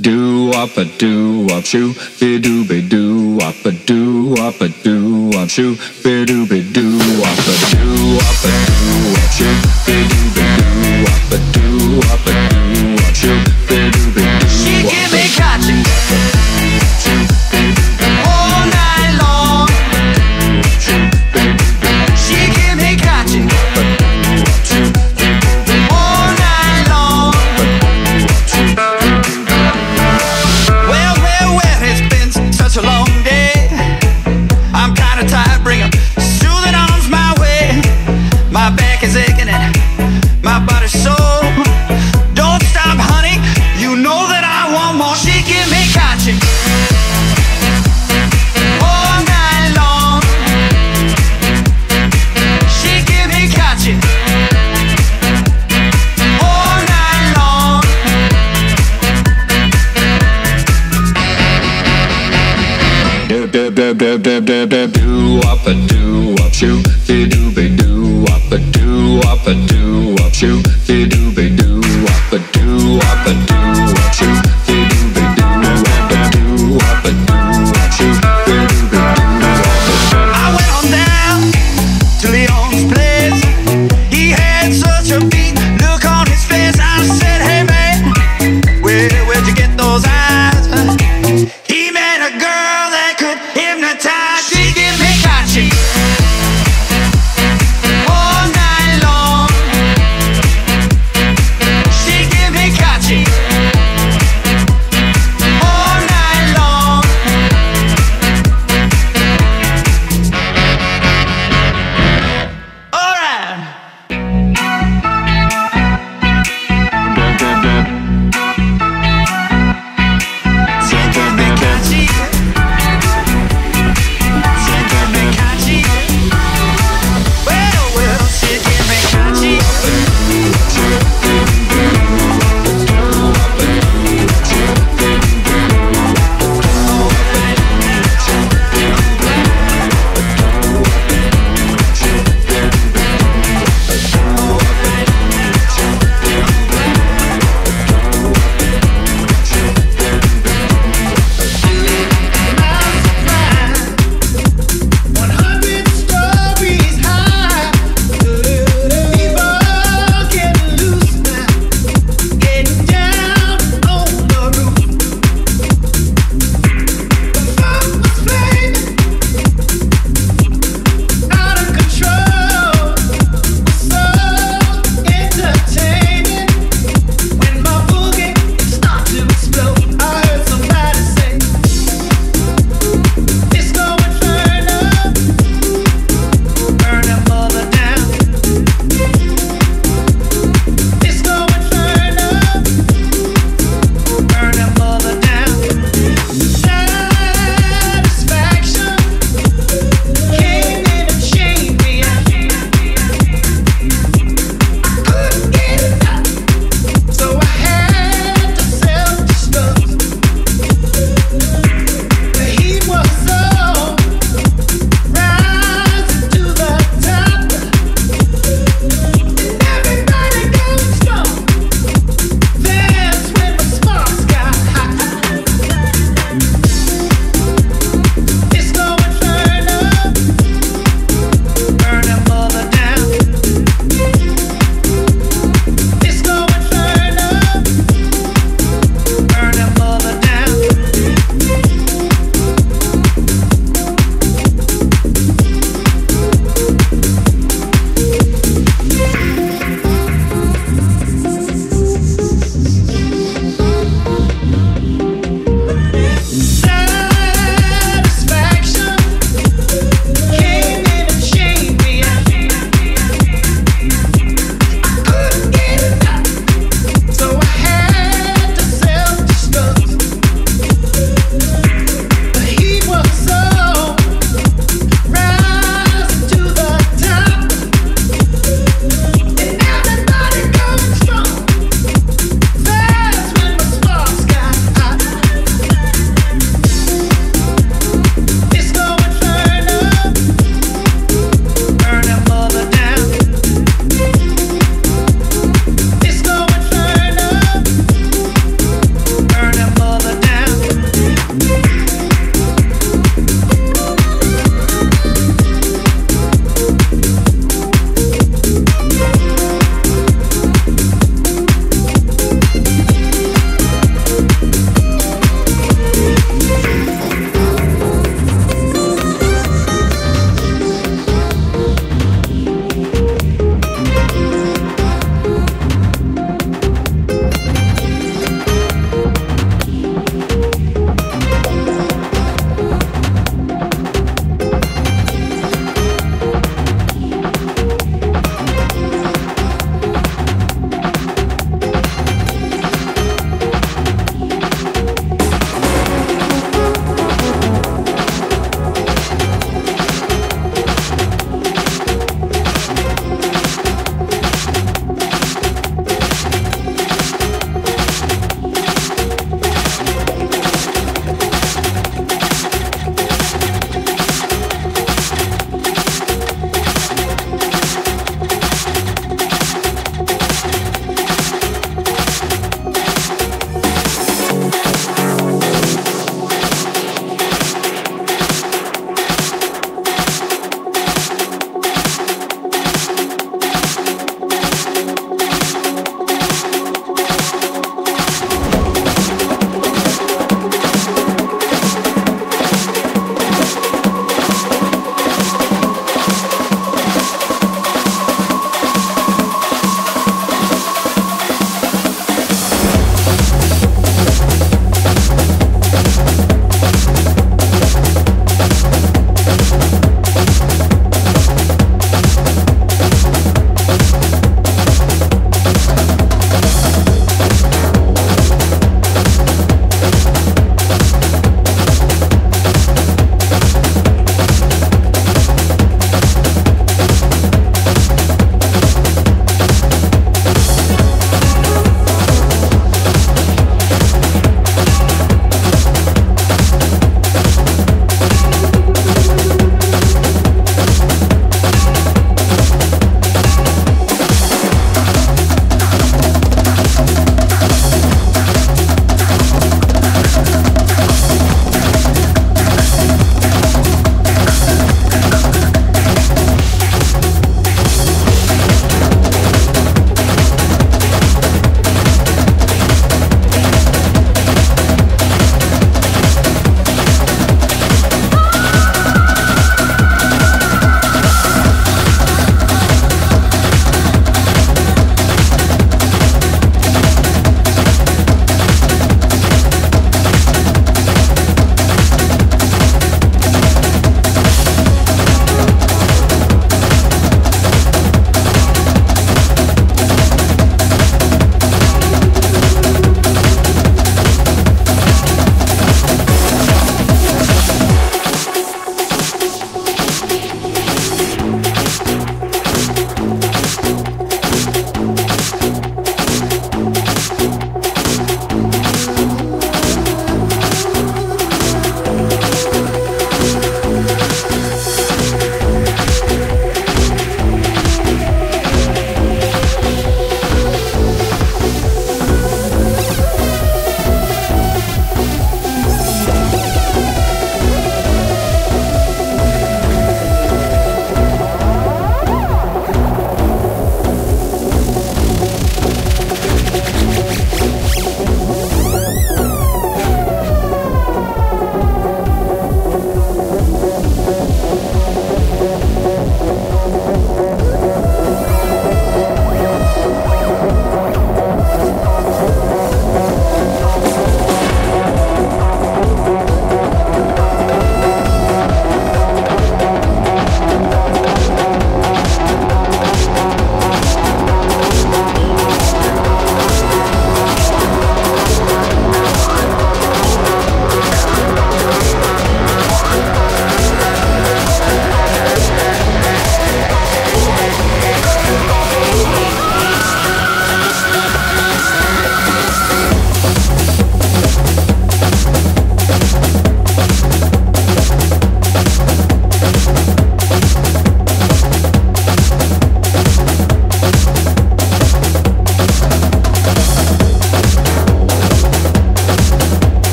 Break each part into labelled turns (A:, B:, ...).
A: Do up a do up shoe, be do be do up a do up a do up shoe, be do be do up a do up a do up shoe, be do be do up a do up a do up shoe, be do be do.
B: She give a
A: do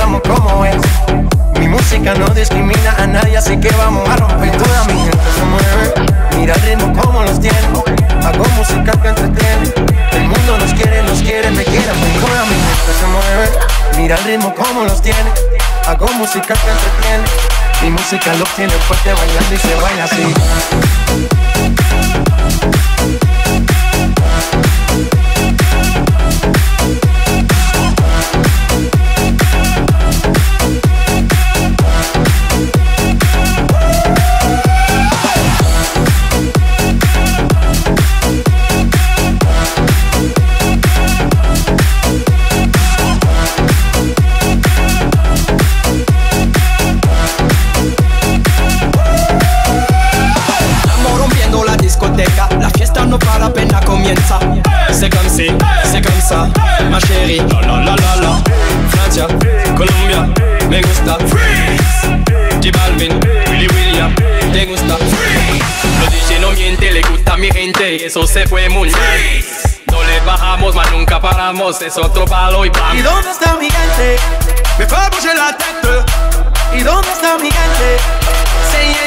C: amo como es. Mi música no discrimina a nadie, así que vamos a romper. Toda mi gente se mueve. Mira el ritmo como los tiene. Hago música que entretiene. El mundo nos quiere, nos quiere, me quiere. Toda mi gente se mueve. Mira el ritmo como los tiene. Hago música que entretiene. Mi música los tiene fuerte bailando y se baila así.
D: A gente, eso se fue muy. No le bajamos, mas nunca paramos, es otro palo y bam.
C: ¿Y dónde está mi gente?
D: Me fais bouger la tête.
C: ¿Y dónde está mi gente? Say.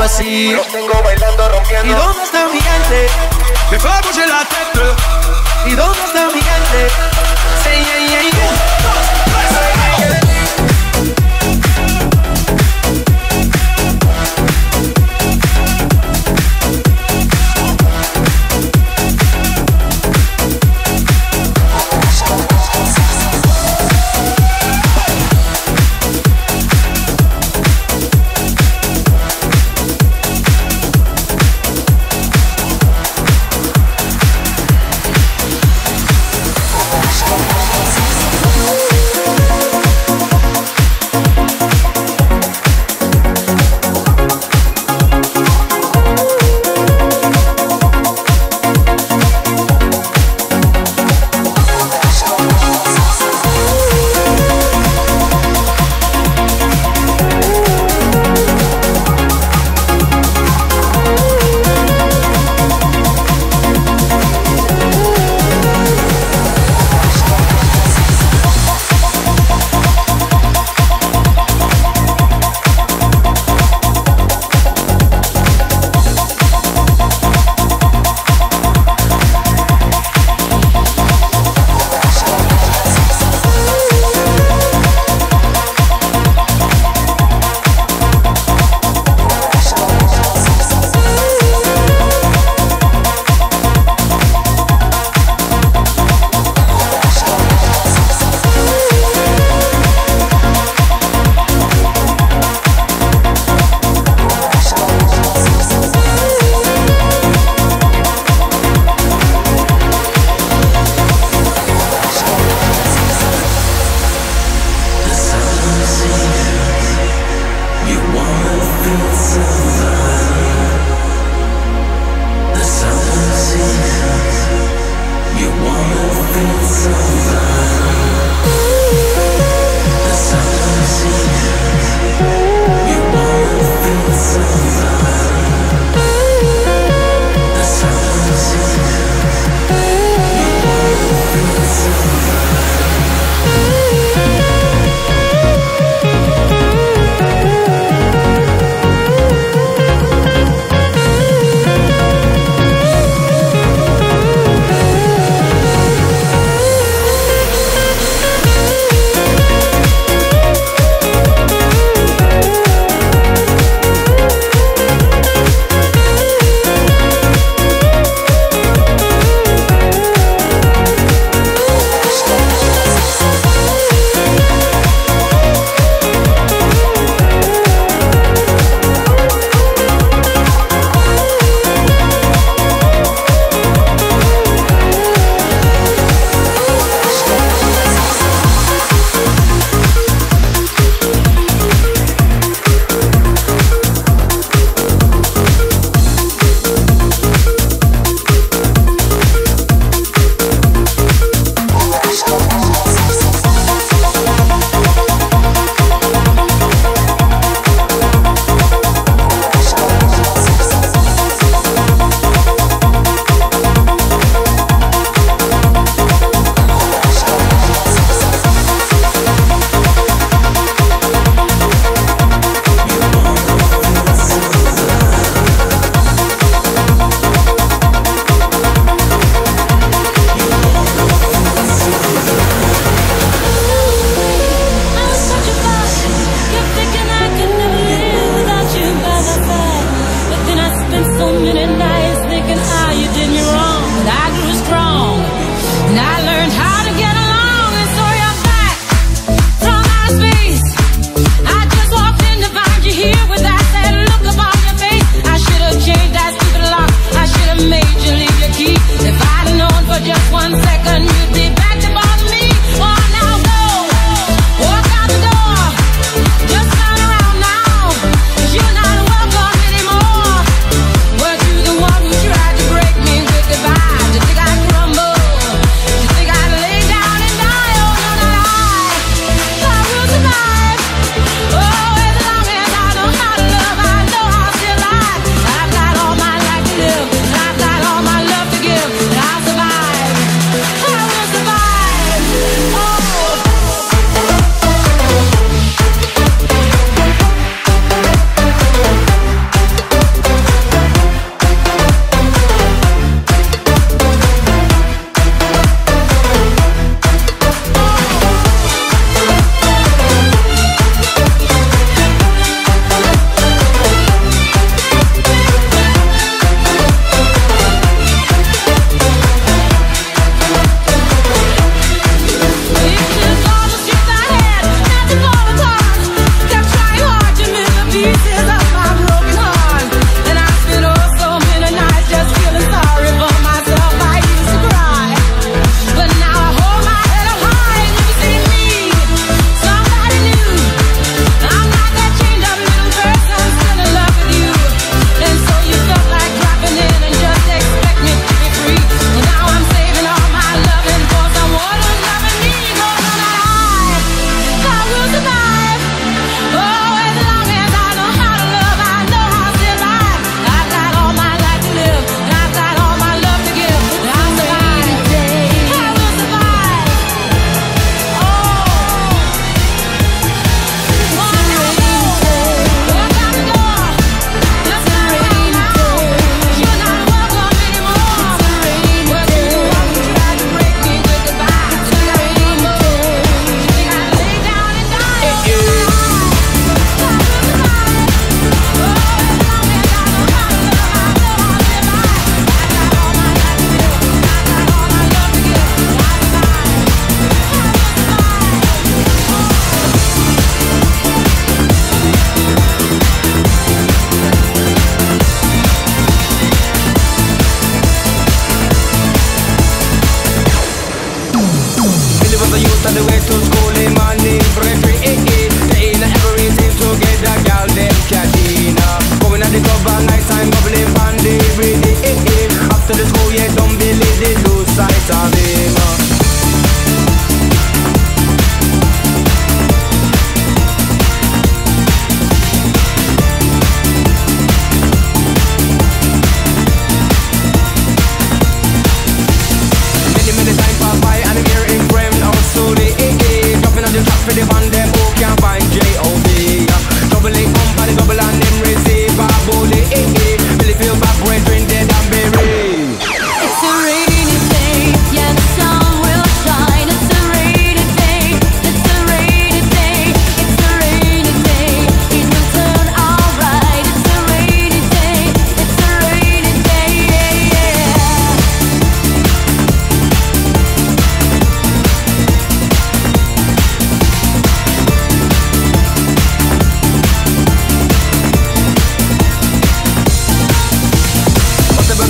C: Botellas para arriba, sí. Los tengo bailando, rompiendo.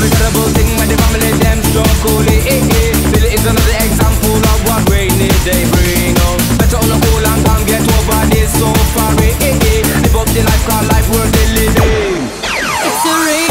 C: every trouble thing when the family them struggle it, it, it. Still it is another example of what rainy they bring on Better on the whole and can't get over this so far it,
D: it, it. Live up the
C: life, car life worth living It's a rain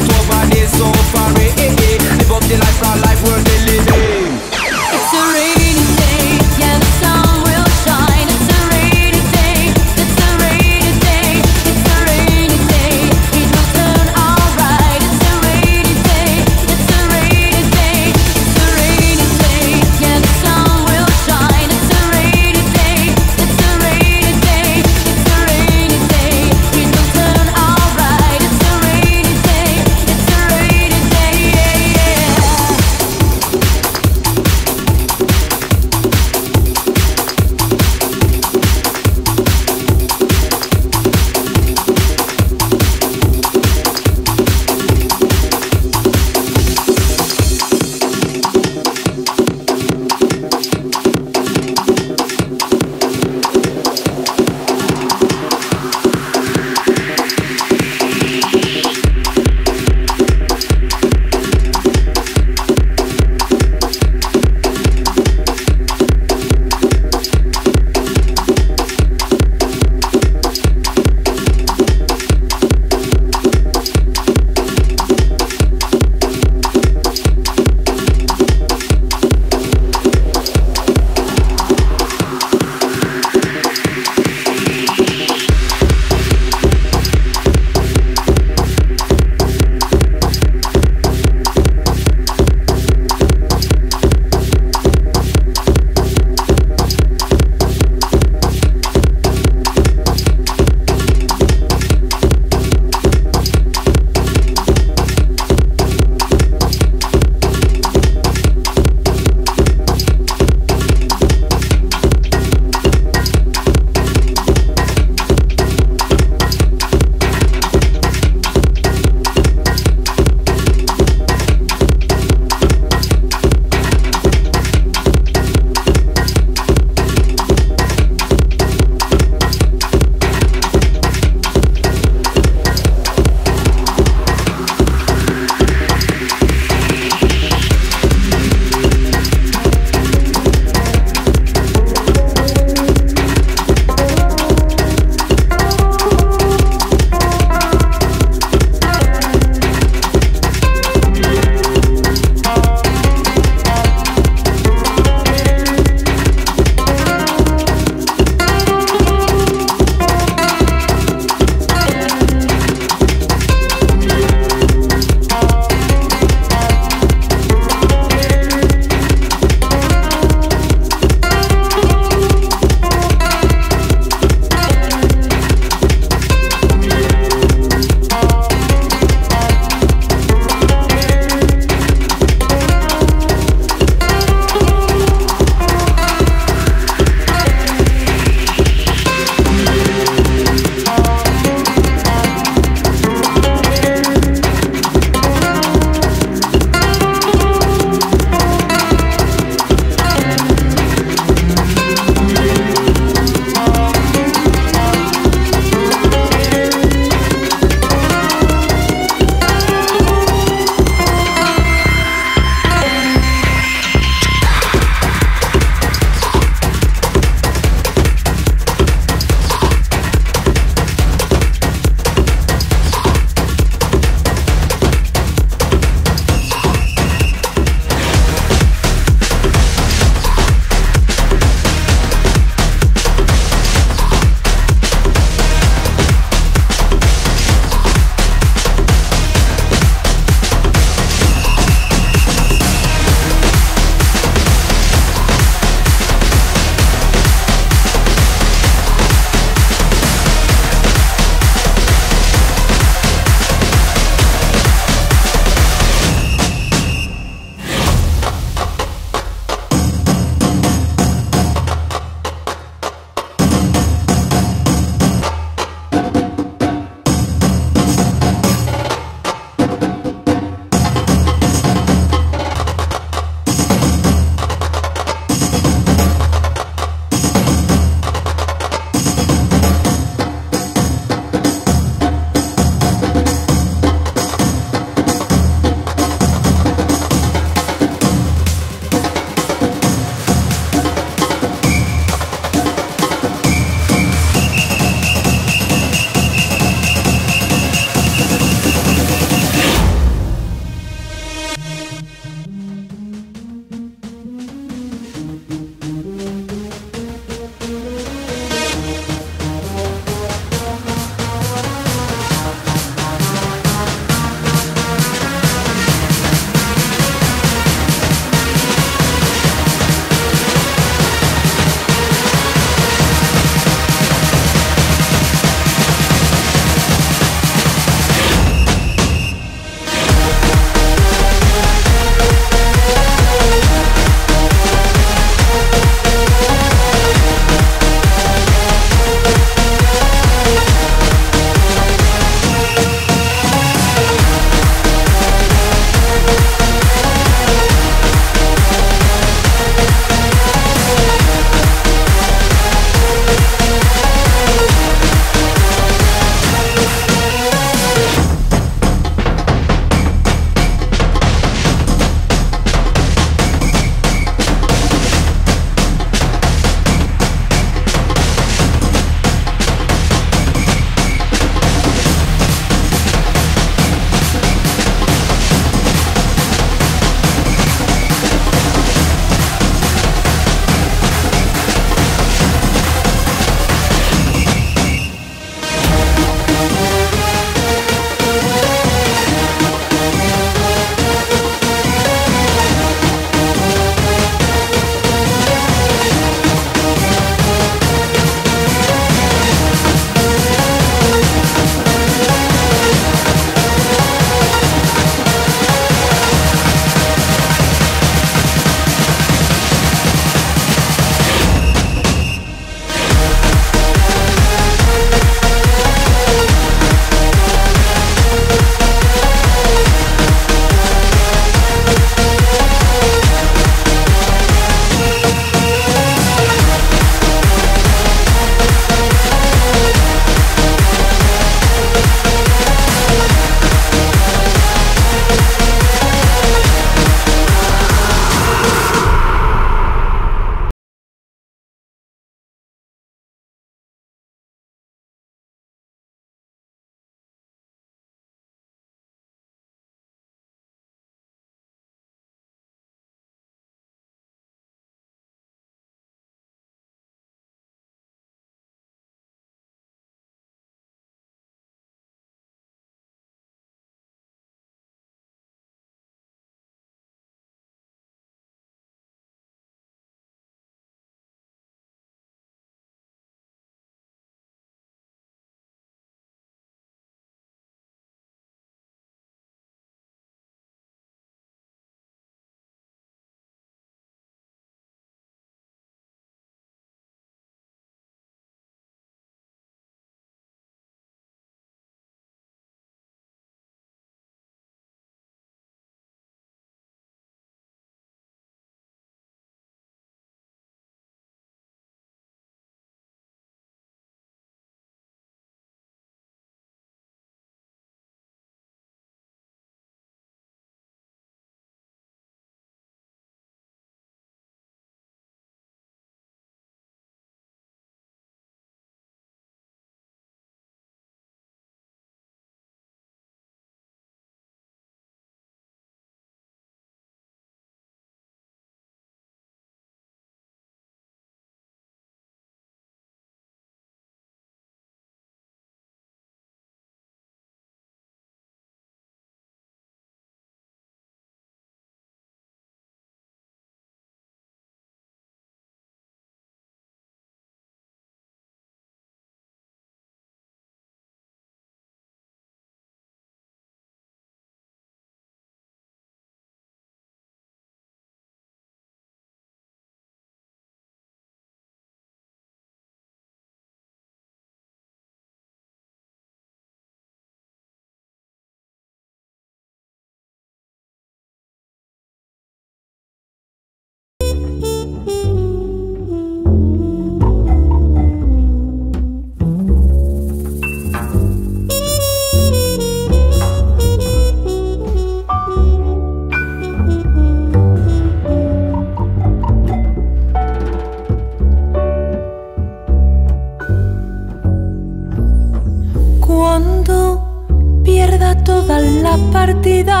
C: la
E: partida.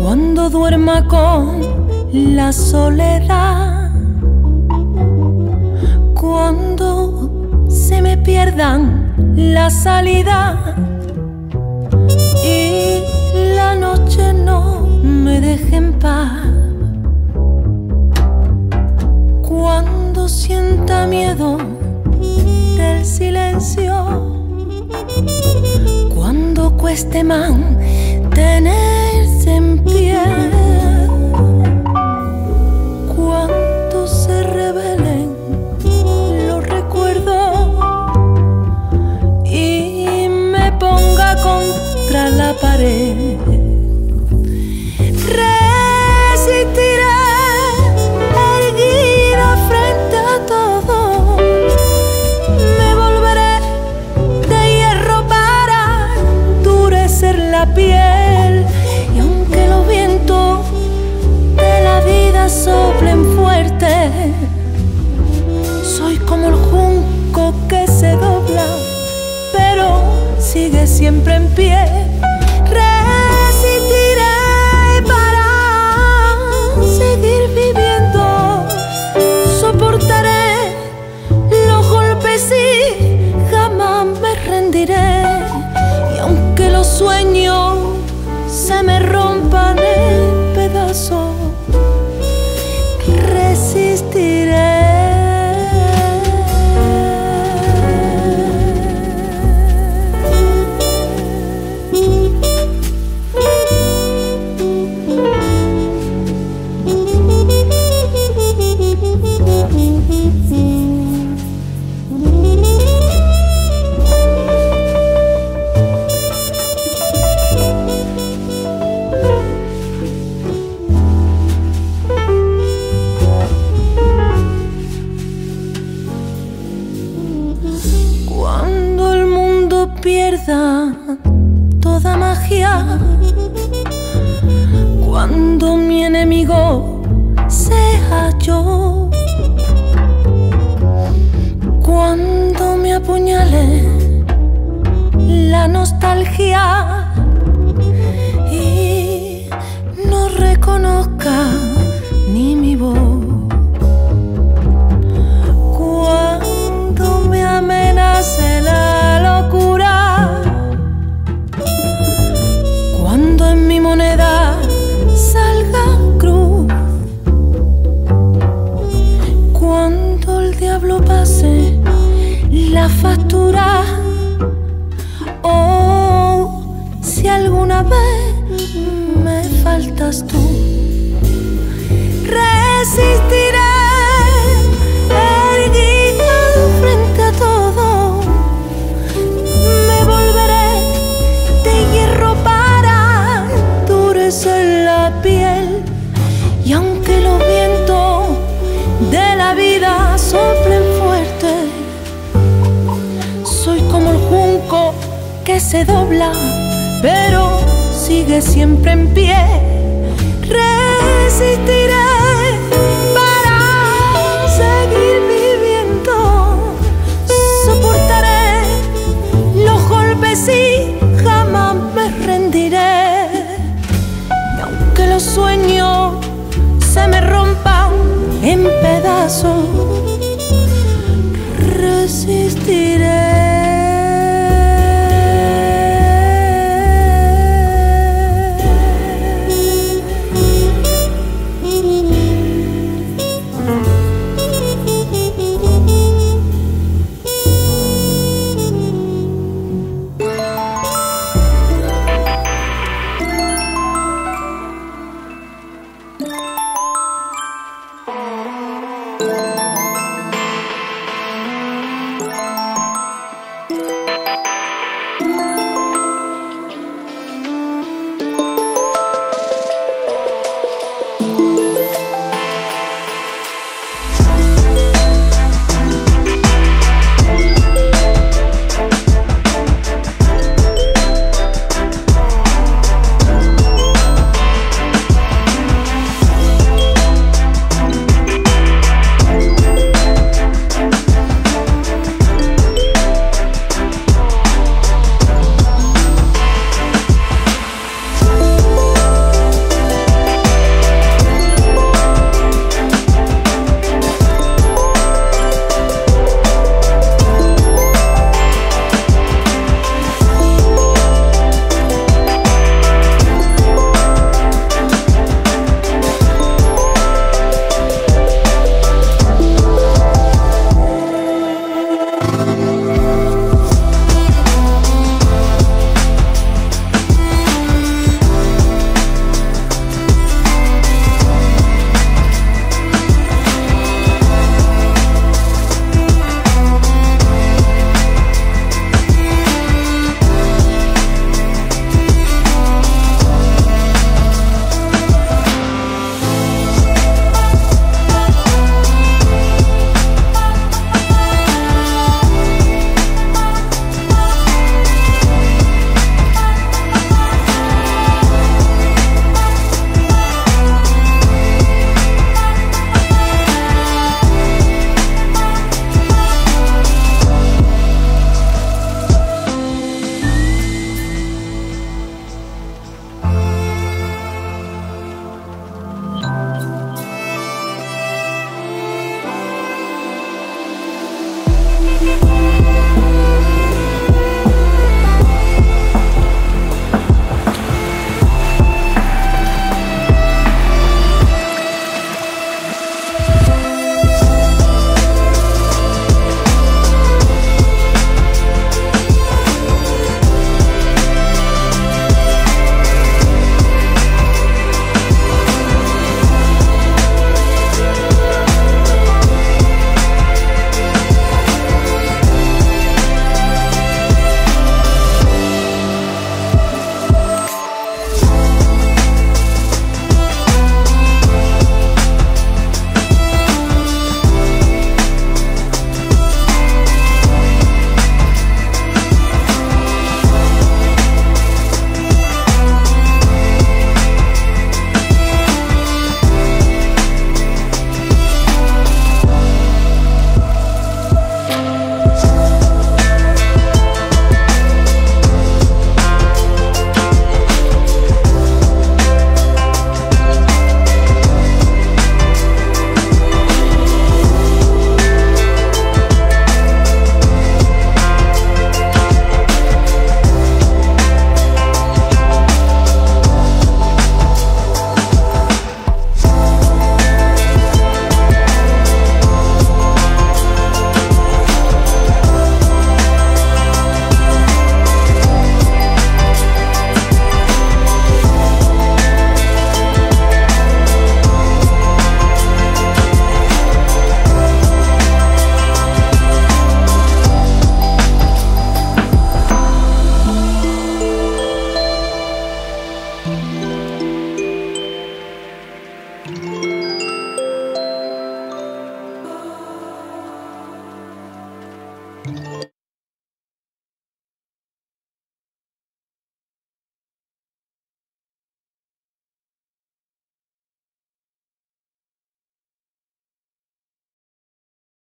E: Cuando duerma con la soledad. Cuando se me pierdan la salida. Y la noche no me deje en paz. Cuando sienta miedo del silencio cueste man tenerse en pie. pie. se dobla, pero sigue siempre en pie. Resistiré para seguir viviendo, soportaré los golpes y jamás me rendiré. Y aunque los sueños se me rompan en pedazos,